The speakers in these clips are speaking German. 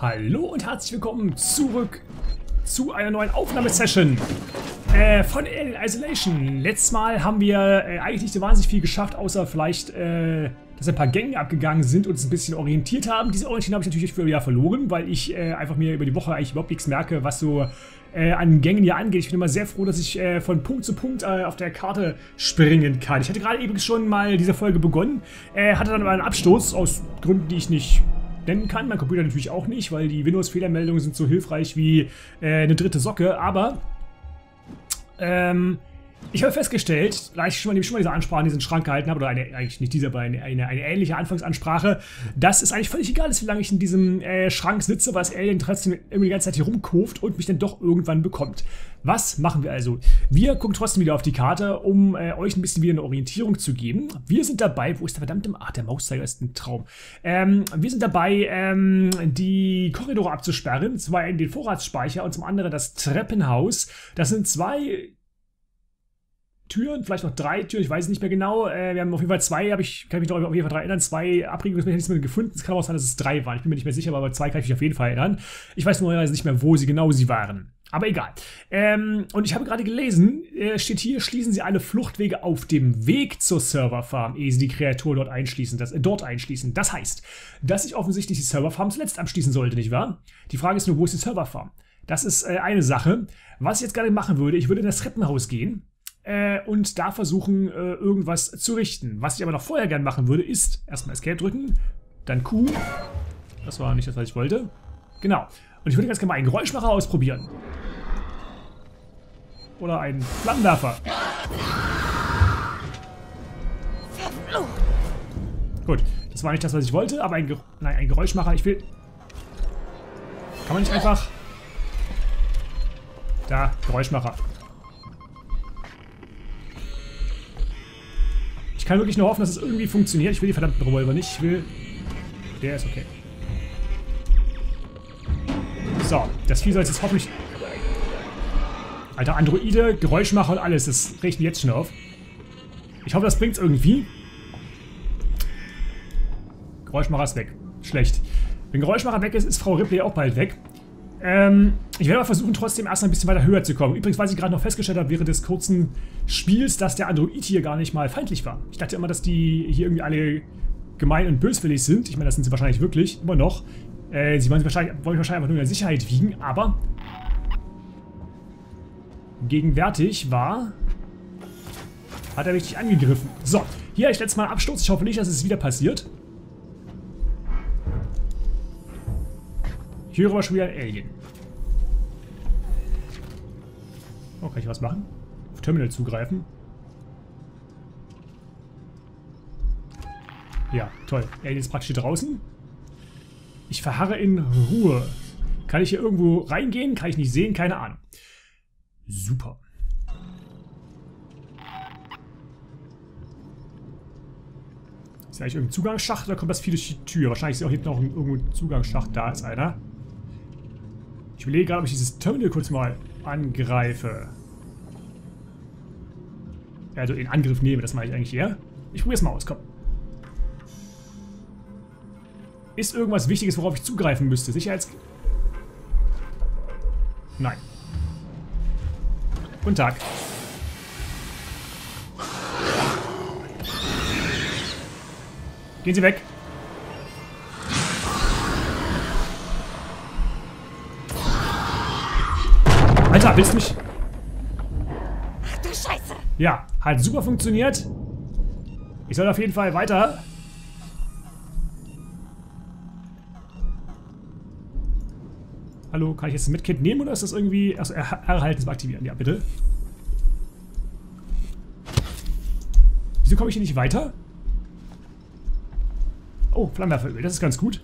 Hallo und herzlich willkommen zurück zu einer neuen Aufnahmesession äh, von Alien Isolation. Letztes Mal haben wir äh, eigentlich nicht so wahnsinnig viel geschafft, außer vielleicht, äh, dass ein paar Gänge abgegangen sind und uns ein bisschen orientiert haben. Diese Orientierung habe ich natürlich wieder verloren, weil ich äh, einfach mir über die Woche eigentlich überhaupt nichts merke, was so äh, an Gängen hier angeht. Ich bin immer sehr froh, dass ich äh, von Punkt zu Punkt auf der Karte springen kann. Ich hatte gerade eben schon mal diese Folge begonnen, hatte dann aber einen Abstoß aus Gründen, die ich nicht nennen kann. Mein Computer natürlich auch nicht, weil die Windows-Fehlermeldungen sind so hilfreich wie äh, eine dritte Socke. Aber ähm, ich habe festgestellt, da ich schon mal, schon mal diese Ansprache in diesen Schrank gehalten habe, oder eine, eigentlich nicht diese, aber eine, eine, eine, ähnliche Anfangsansprache, dass es eigentlich völlig egal ist, wie lange ich in diesem äh, Schrank sitze, weil das Alien trotzdem irgendwie die ganze Zeit hier rumkurft und mich dann doch irgendwann bekommt. Was machen wir also? Wir gucken trotzdem wieder auf die Karte, um äh, euch ein bisschen wieder eine Orientierung zu geben. Wir sind dabei, wo ist der verdammte, ach, der Mauszeiger ist ein Traum. Ähm, wir sind dabei, ähm, die Korridore abzusperren, zwar in den Vorratsspeicher und zum anderen das Treppenhaus. Das sind zwei Türen, vielleicht noch drei Türen, ich weiß es nicht mehr genau. Äh, wir haben auf jeden Fall zwei, habe ich, kann mich noch auf jeden Fall daran erinnern, zwei Abriegelungsmechanismen gefunden. Es kann auch sein, dass es drei waren. Ich bin mir nicht mehr sicher, aber zwei kann ich mich auf jeden Fall erinnern. Ich weiß nur nicht mehr, wo sie genau sie waren. Aber egal. Ähm, und ich habe gerade gelesen, äh, steht hier, schließen Sie alle Fluchtwege auf dem Weg zur Serverfarm, ehe Sie die Kreatur dort einschließen. Das, äh, dort einschließen. Das heißt, dass ich offensichtlich die Serverfarm zuletzt abschließen sollte, nicht wahr? Die Frage ist nur, wo ist die Serverfarm? Das ist äh, eine Sache. Was ich jetzt gerade machen würde, ich würde in das Treppenhaus gehen äh, und da versuchen, äh, irgendwas zu richten. Was ich aber noch vorher gerne machen würde, ist erstmal Escape drücken, dann Q. Das war nicht das, was ich wollte. Genau. Und ich würde ganz gerne mal einen Geräuschmacher ausprobieren. Oder einen Flammenwerfer. Gut, das war nicht das, was ich wollte, aber ein, Ger Nein, ein Geräuschmacher. Ich will... Kann man nicht einfach... Da, Geräuschmacher. Kann wirklich nur hoffen, dass es irgendwie funktioniert. Ich will die verdammten Revolver nicht. Ich will... Der ist okay. So, das Vieh soll jetzt hoffentlich... Alter, Androide, Geräuschmacher und alles. Das riecht mir jetzt schon auf. Ich hoffe, das bringt's irgendwie. Geräuschmacher ist weg. Schlecht. Wenn Geräuschmacher weg ist, ist Frau Ripley auch bald weg. Ähm, ich werde aber versuchen, trotzdem erst ein bisschen weiter höher zu kommen. Übrigens, was ich gerade noch festgestellt habe während des kurzen Spiels, dass der Android hier gar nicht mal feindlich war. Ich dachte immer, dass die hier irgendwie alle gemein und böswillig sind. Ich meine, das sind sie wahrscheinlich wirklich, immer noch. Äh, sie wollen, wollen wahrscheinlich einfach nur in der Sicherheit wiegen, aber gegenwärtig war... Hat er richtig angegriffen. So, hier habe ich letztes Mal einen Absturz. Ich hoffe nicht, dass es wieder passiert. Ich höre aber schon wieder ein Alien. Oh, kann ich was machen? Auf Terminal zugreifen. Ja, toll. Alien ist praktisch hier draußen. Ich verharre in Ruhe. Kann ich hier irgendwo reingehen? Kann ich nicht sehen? Keine Ahnung. Super. Ist ja eigentlich irgendein Zugangsschacht oder kommt das viel durch die Tür? Wahrscheinlich ist auch hinten noch irgendwo ein Zugangsschacht. Da ist einer. Ich überlege gerade, ob ich dieses Terminal kurz mal angreife. Also in Angriff nehme, das mache ich eigentlich eher. Ich probiere es mal aus, komm. Ist irgendwas Wichtiges, worauf ich zugreifen müsste? Sicherheits... Nein. Guten Tag. Gehen Sie weg. Alter, willst du mich... Ach du Scheiße. Ja, hat super funktioniert. Ich soll auf jeden Fall weiter. Hallo, kann ich jetzt ein Medkit nehmen oder ist das irgendwie... Achso, er erhalten zum Aktivieren. Ja, bitte. Wieso komme ich hier nicht weiter? Oh, Flammenwerferöl, das ist ganz gut.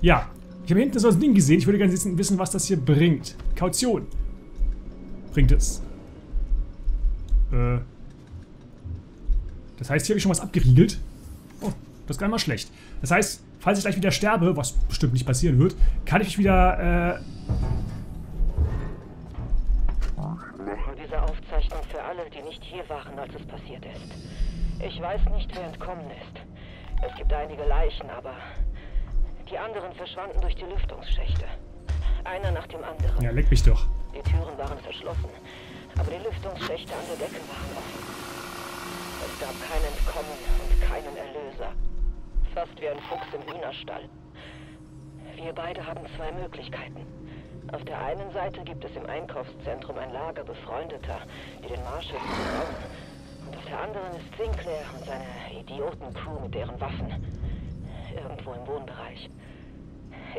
Ja, ich habe hinten so ein Ding gesehen. Ich würde gerne wissen, was das hier bringt. Kaution. Bringt es. Äh. Das heißt, hier habe ich schon was abgeriegelt. Oh, das ist gar nicht mal schlecht. Das heißt, falls ich gleich wieder sterbe, was bestimmt nicht passieren wird, kann ich mich wieder, äh... Diese Aufzeichnung für alle, die nicht hier waren, als es passiert ist. Ich weiß nicht, wer entkommen ist. Es gibt einige Leichen, aber Die anderen verschwanden durch die Lüftungsschächte. Einer nach dem anderen. Ja, leck mich doch. Die Türen waren verschlossen, aber die Lüftungsschächte an der Decke waren offen. Es gab kein Entkommen und keinen Erlöser. Fast wie ein Fuchs im Hühnerstall. Wir beide haben zwei Möglichkeiten. Auf der einen Seite gibt es im Einkaufszentrum ein Lager Befreundeter, die den Marshall brauchen. Und auf der anderen ist Sinclair und seine Idioten-Crew mit deren Waffen. Irgendwo im Wohnbereich.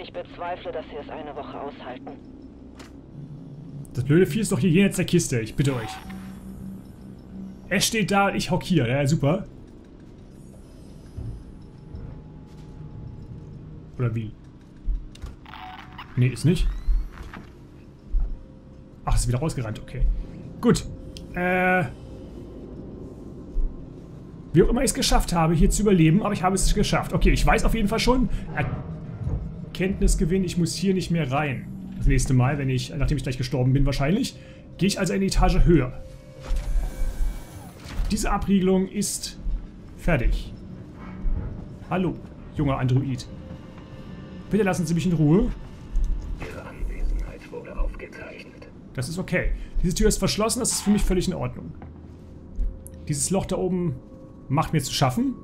Ich bezweifle, dass sie es eine Woche aushalten. Das blöde Vieh ist doch hier jenseits der Kiste. Ich bitte euch. Er steht da ich hock hier. Ja, super. Oder wie? Nee, ist nicht. Ach, ist wieder rausgerannt. Okay. Gut. Äh... Wie auch immer ich es geschafft habe, hier zu überleben, aber ich habe es geschafft. Okay, ich weiß auf jeden Fall schon. Erkenntnisgewinn, ich muss hier nicht mehr rein. Das nächste Mal, wenn ich, nachdem ich gleich gestorben bin wahrscheinlich, gehe ich also eine Etage höher. Diese Abriegelung ist fertig. Hallo, junger Android. Bitte lassen Sie mich in Ruhe. Ihre Anwesenheit wurde aufgezeichnet. Das ist okay. Diese Tür ist verschlossen, das ist für mich völlig in Ordnung. Dieses Loch da oben macht mir zu schaffen.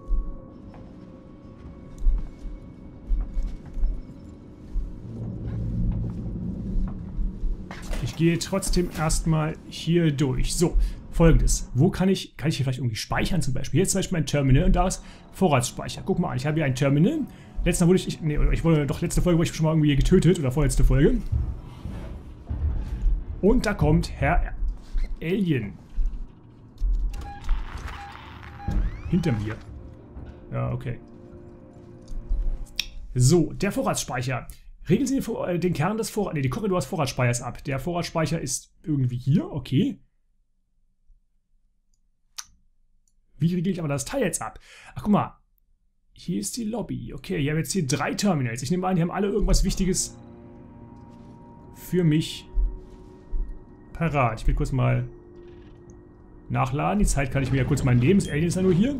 Ich gehe trotzdem erstmal hier durch. So, folgendes. Wo kann ich, kann ich hier vielleicht irgendwie speichern zum Beispiel? Hier ist zum Beispiel mein Terminal und da ist Vorratsspeicher. Guck mal an, ich habe hier ein Terminal. Letztes Mal wurde ich, nee, ich wurde, doch letzte Folge wurde ich schon mal irgendwie getötet oder vorletzte Folge. Und da kommt Herr Alien. Hinter mir. Ja, okay. So, der Vorratsspeicher. Regeln Sie den, äh, Kern des Vorrats, nee, die Korridor des Vorratsspeichers ab. Der Vorratsspeicher ist irgendwie hier, okay. Wie regle ich aber das Teil jetzt ab? Ach, guck mal. Hier ist die Lobby. Okay, ich habe jetzt hier drei Terminals. Ich nehme an, die haben alle irgendwas Wichtiges für mich parat. Ich will kurz mal nachladen. Die Zeit kann ich mir ja kurz mal nehmen. Das Alien ist ja nur hier.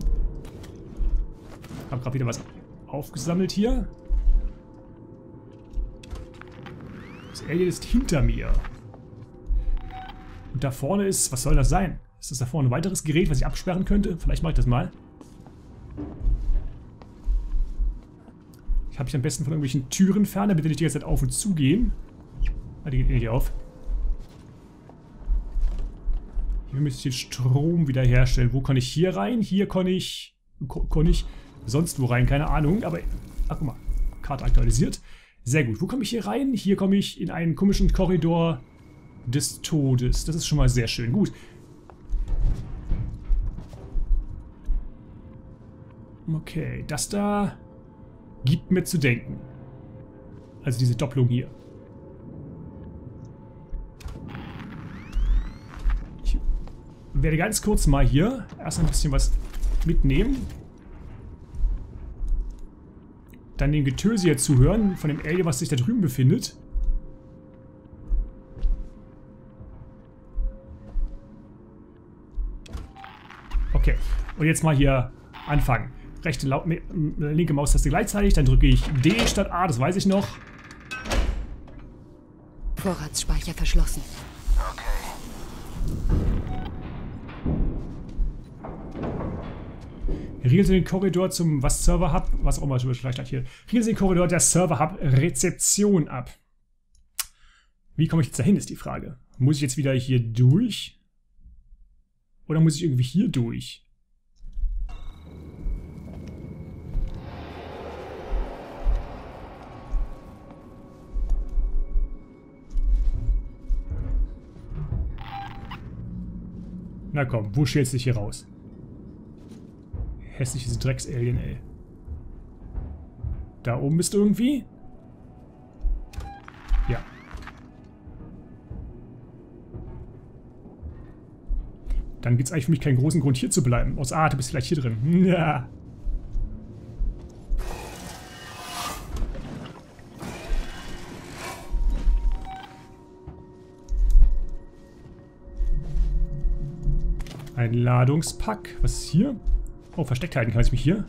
Ich habe gerade wieder was aufgesammelt hier. Das Alien ist hinter mir. Und da vorne ist... Was soll das sein? Ist das da vorne ein weiteres Gerät, was ich absperren könnte? Vielleicht mache ich das mal. Ich habe mich am besten von irgendwelchen Türen fern, damit die nicht die ganze Zeit auf und zu gehen. Ah, die geht eh nicht auf. Hier müsste ich den Strom wiederherstellen. Wo kann ich hier rein? Hier kann ich... Kann ich sonst wo rein? Keine Ahnung. Aber... Ach, guck mal. Karte aktualisiert. Sehr gut. Wo komme ich hier rein? Hier komme ich in einen komischen Korridor des Todes. Das ist schon mal sehr schön. Gut. Okay, das da gibt mir zu denken. Also diese Doppelung hier. Werde ganz kurz mal hier erst ein bisschen was mitnehmen. Dann dem Getöse hier zuhören von dem Alien, was sich da drüben befindet. Okay, und jetzt mal hier anfangen. Rechte, linke Maustaste gleichzeitig, dann drücke ich D statt A, das weiß ich noch. Vorratsspeicher verschlossen. Riegeln Sie den Korridor zum was Server Hub, was auch immer vielleicht hier. Riegeln Sie den Korridor der Server Hub Rezeption ab. Wie komme ich jetzt dahin, ist die Frage. Muss ich jetzt wieder hier durch? Oder muss ich irgendwie hier durch? Na komm, wo stellst du dich hier raus? Hässliches Drecks-Alien, ey. Da oben bist du irgendwie? Ja. Dann gibt es eigentlich für mich keinen großen Grund, hier zu bleiben. Aus Ah, du bist vielleicht hier drin. Ja. Ein Ladungspack. Was ist hier? Oh, versteckt halten kann ich mich hier.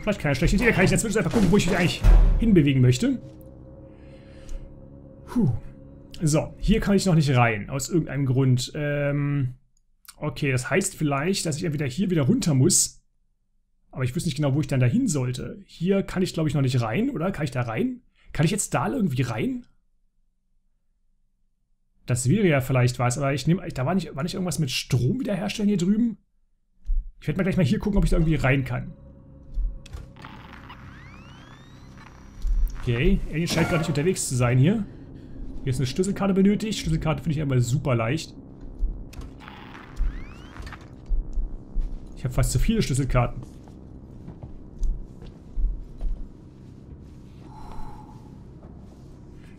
Vielleicht keine schlechte Idee. Da kann ich jetzt einfach gucken, wo ich mich eigentlich hinbewegen möchte. Puh. So, hier kann ich noch nicht rein. Aus irgendeinem Grund. Ähm, okay, das heißt vielleicht, dass ich entweder hier wieder runter muss. Aber ich wüsste nicht genau, wo ich dann dahin sollte. Hier kann ich, glaube ich, noch nicht rein, oder? Kann ich da rein? Kann ich jetzt da irgendwie rein? Das wäre ja vielleicht was, aber ich nehme, da war nicht, war nicht irgendwas mit Strom wiederherstellen hier drüben? Ich werde mal gleich mal hier gucken, ob ich da irgendwie rein kann. Okay, Alien scheint gerade nicht unterwegs zu sein hier. Hier ist eine Schlüsselkarte benötigt. Schlüsselkarte finde ich einmal super leicht. Ich habe fast zu viele Schlüsselkarten.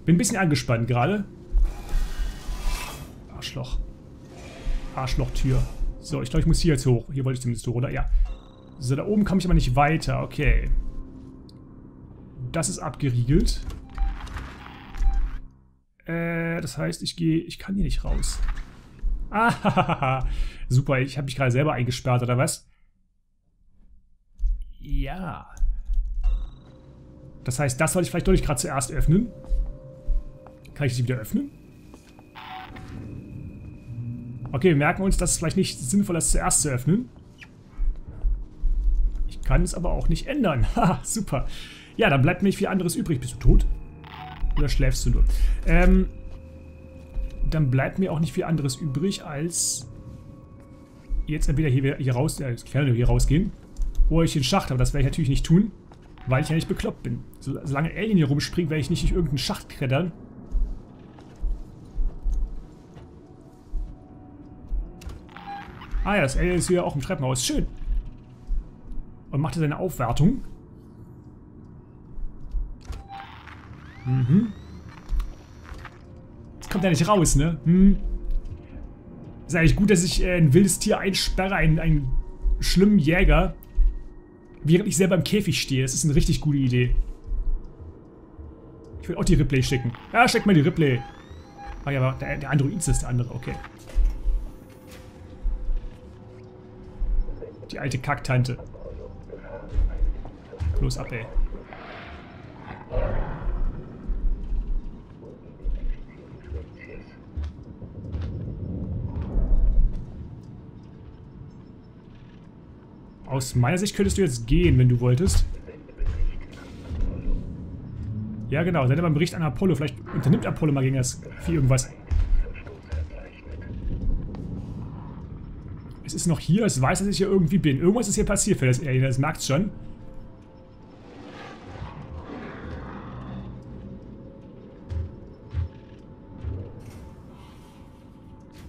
Bin ein bisschen angespannt gerade. Arschloch. Arschlochtür. So, ich glaube, ich muss hier jetzt hoch. Hier wollte ich zumindest hoch, oder? Ja. So, da oben komme ich aber nicht weiter. Okay. Das ist abgeriegelt. Äh, das heißt, ich gehe... Ich kann hier nicht raus. Ah, super. Ich habe mich gerade selber eingesperrt, oder was? Ja. Das heißt, das wollte ich vielleicht doch nicht gerade zuerst öffnen. Kann ich sie wieder öffnen? Okay, wir merken uns, dass es vielleicht nicht sinnvoll ist, zuerst zu öffnen. Ich kann es aber auch nicht ändern. Haha, super. Ja, dann bleibt mir nicht viel anderes übrig. Bist du tot? Oder schläfst du nur? Ähm, dann bleibt mir auch nicht viel anderes übrig, als jetzt entweder hier, hier raus, äh, ich kann hier rausgehen, oder ich den Schacht, aber das werde ich natürlich nicht tun, weil ich ja nicht bekloppt bin. Solange Alien hier rumspringt, werde ich nicht durch irgendeinen Schacht klettern. Ah ja, das Alien ist hier auch im Treppenhaus. Schön. Und macht seine Aufwertung. Mhm. Jetzt kommt er nicht raus, ne? Hm. Ist eigentlich gut, dass ich äh, ein wildes Tier einsperre, einen, einen schlimmen Jäger, während ich selber im Käfig stehe. Das ist eine richtig gute Idee. Ich will auch die Ripley schicken. Ja, schick mal die Ripley. Ah ja, aber der, der Android ist der andere, okay. Die alte Kacktante. Los ab, ey. Aus meiner Sicht könntest du jetzt gehen, wenn du wolltest. Ja, genau. Sende mal einen Bericht an Apollo. Vielleicht unternimmt Apollo mal gegen das Vieh irgendwas. Ist noch hier. Es weiß, dass ich hier irgendwie bin. Irgendwas ist hier passiert für das Alien. Das merkt schon.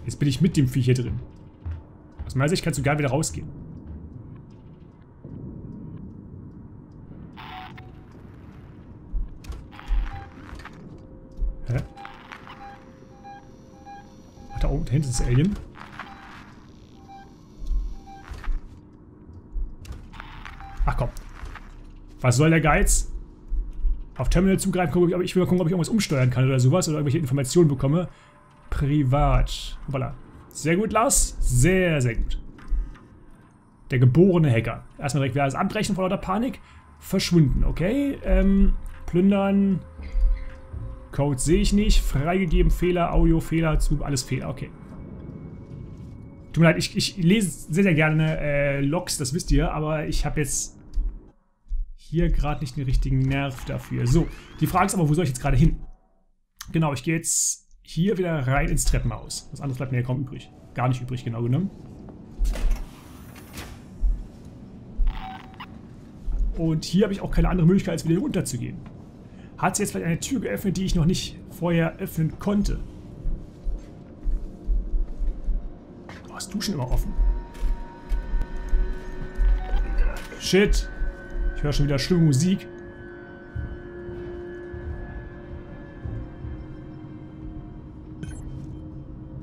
Jetzt bin ich mit dem Vieh hier drin. Aus meiner Sicht kannst du gar wieder rausgehen. Hä? Ach, da oben, da hinten ist das Alien. Was soll der Geiz? Auf Terminal zugreifen, gucken, ob ich will gucken, ob ich irgendwas umsteuern kann oder sowas oder irgendwelche Informationen bekomme. Privat. Voilà. Sehr gut, Lars. Sehr, sehr gut. Der geborene Hacker. Erstmal direkt wieder alles abbrechen vor lauter Panik. Verschwunden, okay. Ähm, plündern. Code sehe ich nicht. Freigegeben, Fehler, Audio-Fehler, zu, alles Fehler, okay. Tut mir leid, ich, ich lese sehr, sehr gerne äh, Logs, das wisst ihr, aber ich habe jetzt hier gerade nicht den richtigen Nerv dafür. So, die Frage ist aber, wo soll ich jetzt gerade hin? Genau, ich gehe jetzt hier wieder rein ins Treppenhaus. Was anderes bleibt mir ja kaum übrig. Gar nicht übrig, genau genommen. Und hier habe ich auch keine andere Möglichkeit, als wieder runterzugehen. Hat sie jetzt vielleicht eine Tür geöffnet, die ich noch nicht vorher öffnen konnte? Oh, das Duschen immer offen. Shit. Ich höre schon wieder schlimme Musik.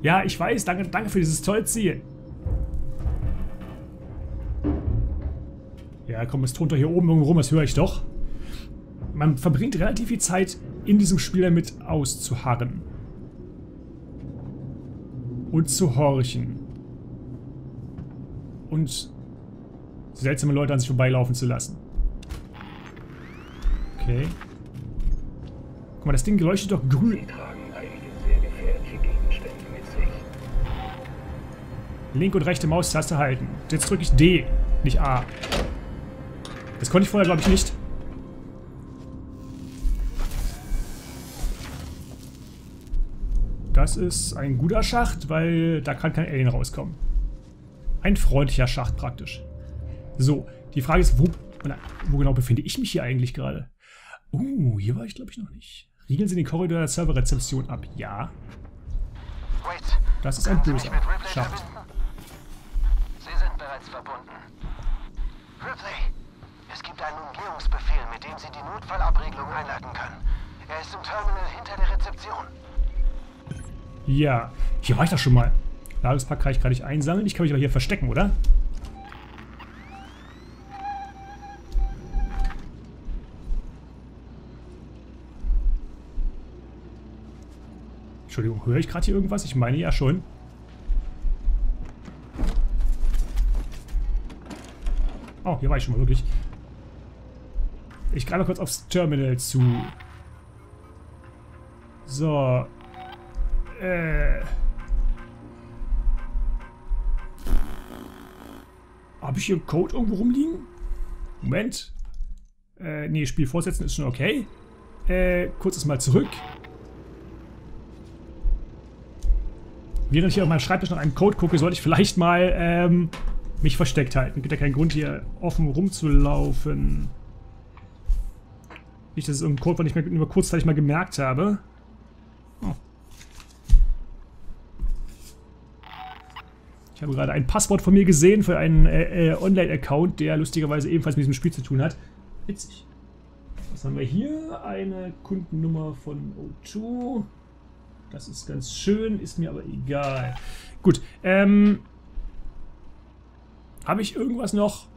Ja, ich weiß. Danke, danke für dieses tolle Ziel. Ja, komm, es drunter hier oben irgendwo rum. Das höre ich doch. Man verbringt relativ viel Zeit in diesem Spiel damit auszuharren. Und zu horchen. Und seltsame Leute an sich vorbeilaufen zu lassen. Okay. Guck mal, das Ding leuchtet doch grün. Sie tragen einige sehr gefährliche Gegenstände mit sich. Link und rechte Maustaste halten. Jetzt drücke ich D, nicht A. Das konnte ich vorher, glaube ich, nicht. Das ist ein guter Schacht, weil da kann kein Alien rauskommen. Ein freundlicher Schacht praktisch. So, die Frage ist, wo, wo genau befinde ich mich hier eigentlich gerade? Uh, hier war ich glaube ich noch nicht. Riegeln Sie den Korridor der Serverrezeption ab. Ja. Das ist ein böser Schacht. Sie sind bereits verbunden. Ripley, es gibt einen Umgehungsbefehl, mit dem Sie die Notfallabregelung einleiten können. Er ist im Terminal hinter der Rezeption. Ja, hier war ich doch schon mal. Ladungspack kann ich gerade nicht einsammeln. Ich kann mich aber hier verstecken, oder? Entschuldigung, höre ich gerade hier irgendwas? Ich meine ja schon. Oh, hier war ich schon mal wirklich. Ich greife kurz aufs Terminal zu. So. Äh. Habe ich hier einen Code irgendwo rumliegen? Moment. Äh, nee, Spiel fortsetzen ist schon okay. Äh, kurzes Mal zurück. Während ich hier auf meinem Schreibtisch nach einem Code gucke, sollte ich vielleicht mal ähm, mich versteckt halten. Gibt ja keinen Grund, hier offen rumzulaufen. Nicht, dass es irgendein Code war, den ich mir nur kurzzeitig mal gemerkt habe. Oh. Ich habe gerade ein Passwort von mir gesehen für einen äh, äh, Online-Account, der lustigerweise ebenfalls mit diesem Spiel zu tun hat. Witzig. Was haben wir hier? Eine Kundennummer von O2. Das ist ganz schön, ist mir aber egal. Gut, ähm... Habe ich irgendwas noch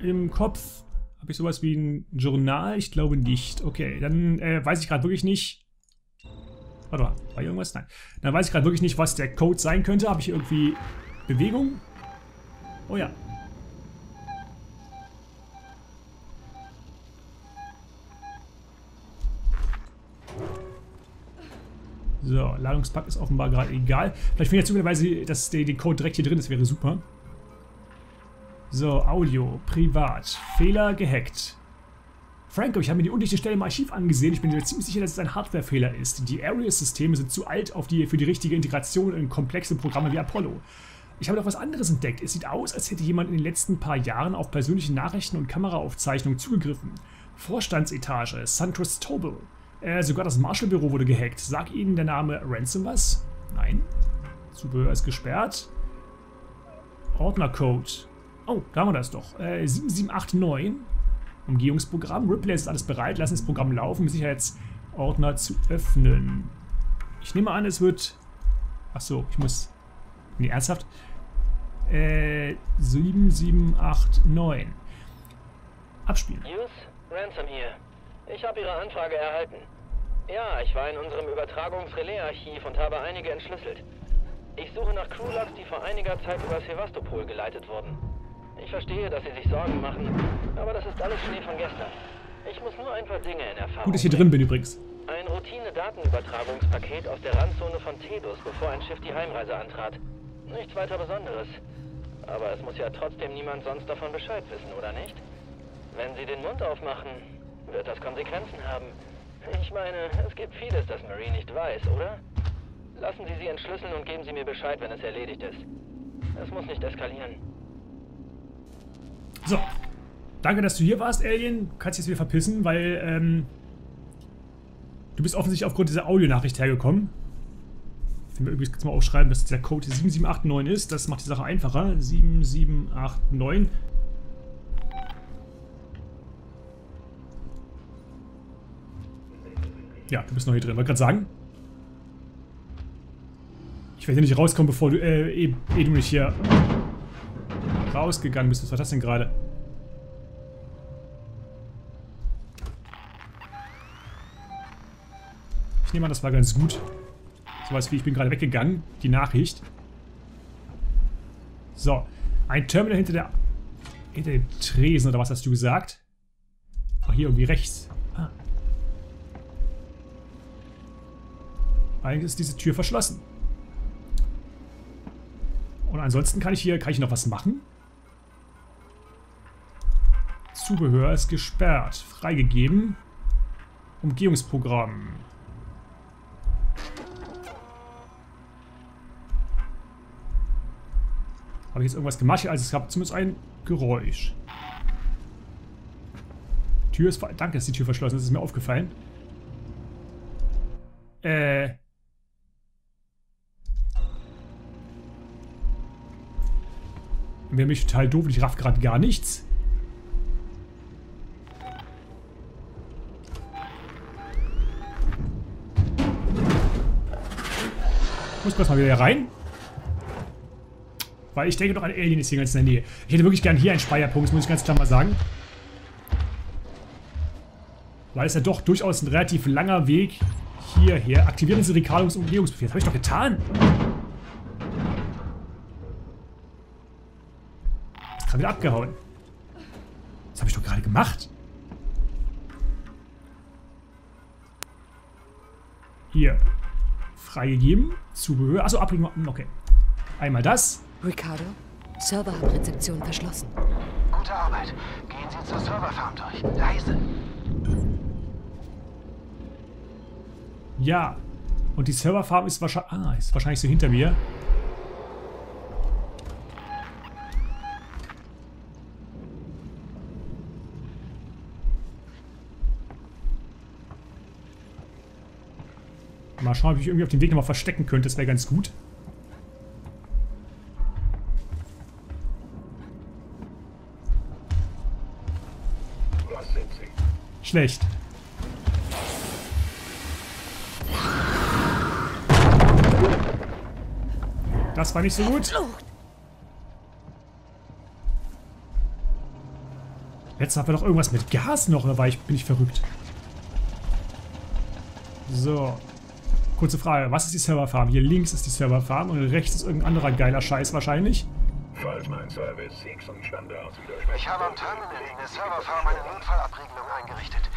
im Kopf? Habe ich sowas wie ein Journal? Ich glaube nicht. Okay, dann äh, weiß ich gerade wirklich nicht. Warte mal, war hier irgendwas? Nein. Dann weiß ich gerade wirklich nicht, was der Code sein könnte. Habe ich irgendwie Bewegung? Oh ja. So, Ladungspack ist offenbar gerade egal. Vielleicht finde ich jetzt zufälligerweise, dass der, der Code direkt hier drin ist, wäre super. So, Audio, privat, Fehler gehackt. Franco, ich habe mir die undichte Stelle im Archiv angesehen. Ich bin mir ziemlich sicher, dass es ein Hardwarefehler ist. Die Arius-Systeme sind zu alt auf die, für die richtige Integration in komplexe Programme wie Apollo. Ich habe noch was anderes entdeckt. Es sieht aus, als hätte jemand in den letzten paar Jahren auf persönliche Nachrichten und Kameraaufzeichnungen zugegriffen. Vorstandsetage, Suntrust Tobel. Äh, sogar das Marshall-Büro wurde gehackt. Sag Ihnen der Name Ransom was? Nein. Zubehör ist gesperrt. Ordnercode. Oh, da haben wir das doch. Äh, 7789. Umgehungsprogramm. Ripley ist alles bereit. Lassen das Programm laufen, um Sicherheitsordner zu öffnen. Ich nehme an, es wird... Achso, ich muss... Nee, ernsthaft? Äh, 7789. Abspielen. News? Ransom hier. Ich habe Ihre Anfrage erhalten. Ja, ich war in unserem Übertragungsrelais-Archiv und habe einige entschlüsselt. Ich suche nach Crewlogs, die vor einiger Zeit über Sevastopol geleitet wurden. Ich verstehe, dass Sie sich Sorgen machen, aber das ist alles Schnee von gestern. Ich muss nur ein paar Dinge in Erfahrung Gut, dass ich hier drin bin übrigens. Ein Routine-Datenübertragungspaket aus der Randzone von Tedus, bevor ein Schiff die Heimreise antrat. Nichts weiter Besonderes. Aber es muss ja trotzdem niemand sonst davon Bescheid wissen, oder nicht? Wenn Sie den Mund aufmachen, wird das Konsequenzen haben. Ich meine, es gibt vieles, das Marie nicht weiß, oder? Lassen Sie sie entschlüsseln und geben Sie mir Bescheid, wenn es erledigt ist. Es muss nicht eskalieren. So. Danke, dass du hier warst, Alien. Du kannst jetzt wieder verpissen, weil, ähm... Du bist offensichtlich aufgrund dieser Audionachricht hergekommen. Ich will mir übrigens jetzt mal aufschreiben, dass der Code 7789 ist. Das macht die Sache einfacher. 7789. Ja, du bist noch hier drin. Wollte gerade sagen. Ich werde hier nicht rauskommen, bevor du, äh, eh, eh du nicht hier rausgegangen bist. Was war das denn gerade? Ich nehme an, das war ganz gut. Sowas wie, ich bin gerade weggegangen. Die Nachricht. So. Ein Terminal hinter der... Hinter dem Tresen, oder was hast du gesagt? hier irgendwie rechts. Eigentlich ist diese Tür verschlossen. Und ansonsten kann ich hier, kann ich noch was machen? Zubehör ist gesperrt. Freigegeben. Umgehungsprogramm. Habe ich jetzt irgendwas gemacht? Also es gab zumindest ein Geräusch. Tür ist... Danke, ist die Tür verschlossen. Das ist mir aufgefallen. Äh... Wäre mich total doof. Ich raff gerade gar nichts. Ich muss kurz mal wieder rein. Weil ich denke doch, ein Alien ist hier ganz in der Nähe. Ich hätte wirklich gern hier einen Speicherpunkt, das muss ich ganz klar mal sagen. Weil es ja doch durchaus ein relativ langer Weg hierher. Aktivieren Sie Ricardos Umgehungsbefehl. Das habe ich doch getan. Gerade wieder abgehauen. Das habe ich doch gerade gemacht. Hier. Freigegeben. Zubehör. Achso, Abbringen. Okay. Einmal das. Ricardo, Server hat Rezeption verschlossen. Gute Arbeit. Gehen Sie zur Serverfarm durch. Leise. Ja. Und die Serverfarm ist wahrscheinlich... Ah, ist wahrscheinlich so hinter mir. Schauen, ob ich irgendwie auf dem Weg nochmal verstecken könnte. Das wäre ganz gut. Schlecht. Das war nicht so gut. Jetzt haben wir doch irgendwas mit Gas noch, oder war ich, bin ich verrückt? So. Kurze Frage, was ist die Serverfarm? Hier links ist die Serverfarm und rechts ist irgendein anderer geiler Scheiß wahrscheinlich. Falls mein Service Six und Standards widerspricht. Ich habe am Terminal in der Serverfarm eine Notfallabriegelung eingerichtet.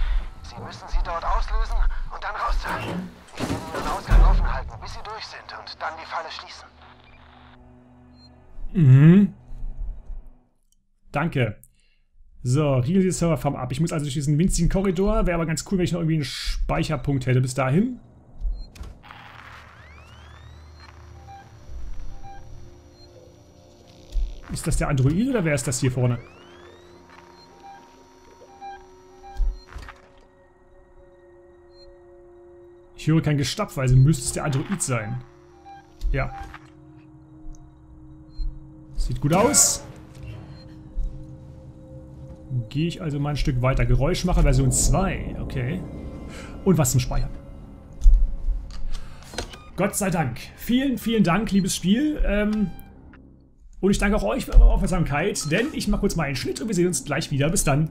Sie müssen sie dort auslösen und dann rauszahlen. Ich werde Ihren Ausgang offen halten, bis Sie durch sind und dann die Falle schließen. Mhm. Danke. So, riegel die Serverfarm ab. Ich muss also durch diesen winzigen Korridor. Wäre aber ganz cool, wenn ich noch irgendwie einen Speicherpunkt hätte bis dahin. Ist das der Android oder wer ist das hier vorne? Ich höre kein Gestapf, also müsste es der Android sein. Ja. Sieht gut aus. Gehe ich also mal ein Stück weiter. Geräuschmacher Version 2. Okay. Und was zum Speichern. Gott sei Dank. Vielen, vielen Dank, liebes Spiel. Ähm, und ich danke auch euch für eure Aufmerksamkeit, denn ich mache kurz mal einen Schnitt und wir sehen uns gleich wieder. Bis dann.